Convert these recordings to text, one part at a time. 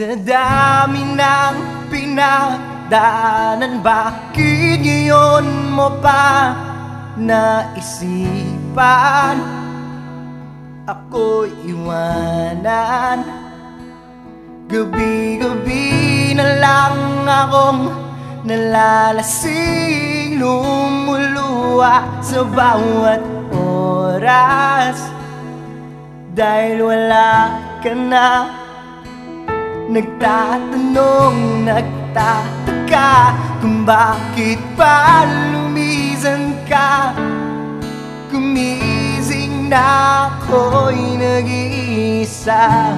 Sa dami ng pinagdaanan Bakit ngayon mo pa naisipan? Ako iwanan. Gabi-gabi na lang akong nalalasing. Lumuluwa sa bawat oras. Dahil wala ka na Nagtatanong, nagtataka Kung bakit pa lumisan ka? Kumising na ako'y nag-iisa.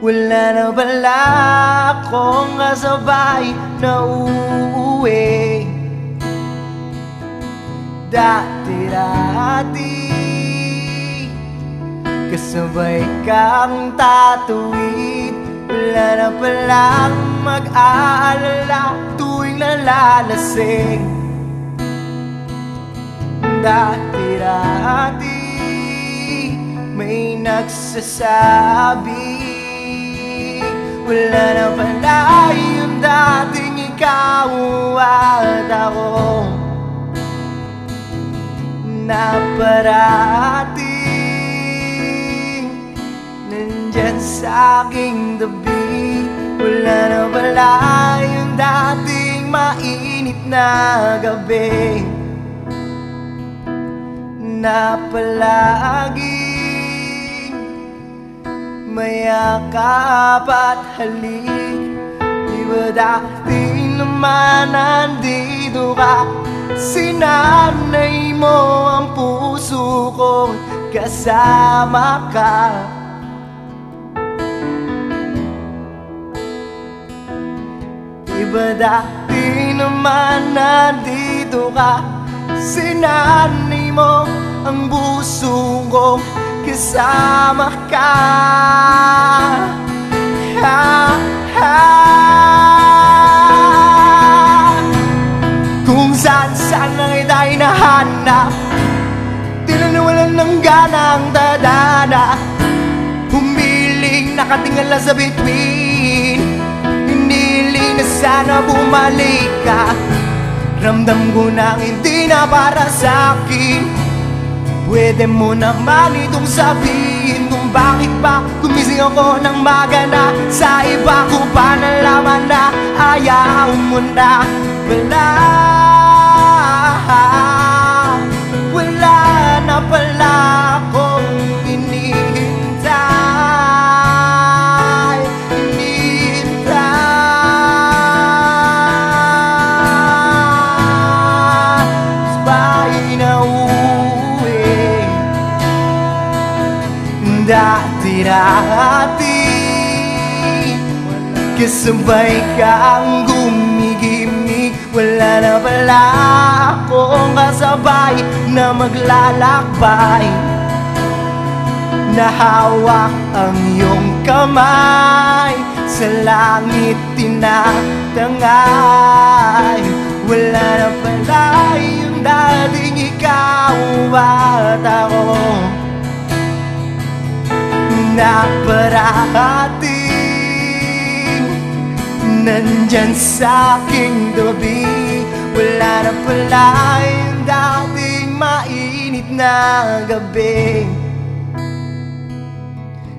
Wala na pala akong kasabay na uuwi. Dati-dati Kasabay kang tatuwid Wala na palang mag-aalala Tuwing nalalasing Dati-dati May nagsasabi wala na pala yung dating ikaw at ako. Na parating sa aking tabi. Wala na pala yung dating mainit na gabi. Na palagi Mayakap at halik. Di ba dati naman nandito ka? Sinanay mo ang puso ko Kasama ka Di ba dati naman nandito ka. Sinanay mo ang puso ko kasama ka. Ha, ha. Kung saan saan lang ita'y nahanap Tila nawalan ng gana ang dadana Humiling nakatingala sa bituin sana bumalik ka. Ramdam ko na hindi na para sa akin. Pwede mo naman itong sabihin Kung bakit ba gumising ako ng magana Sa iba ko pa nalaman na ayaw mo na. Wala Dati-dati Kasabay kang gumigimik Wala na pala akong kasabay Na maglalakbay. Nahawak ang iyong kamay Sa langit tinatangay. Wala na pala yung dating ikaw at ako Na parating Nandyan sa aking tabi Wala na pala yung dating mainit na gabi.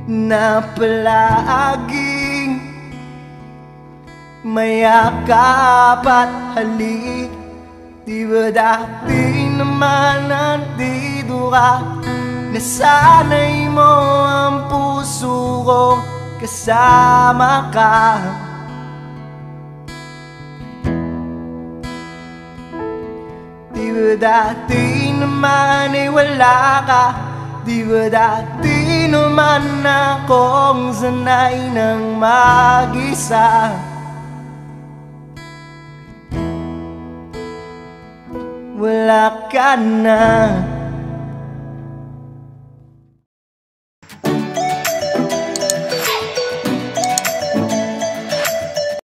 Na palaging Mayakap at halik. Di ba dati naman nandito ka? Nasanay mo ang puso ko Kasama ka. Di ba dati naman ay wala ka? Di ba dati naman akong sanay ng mag-isa? Wala ka na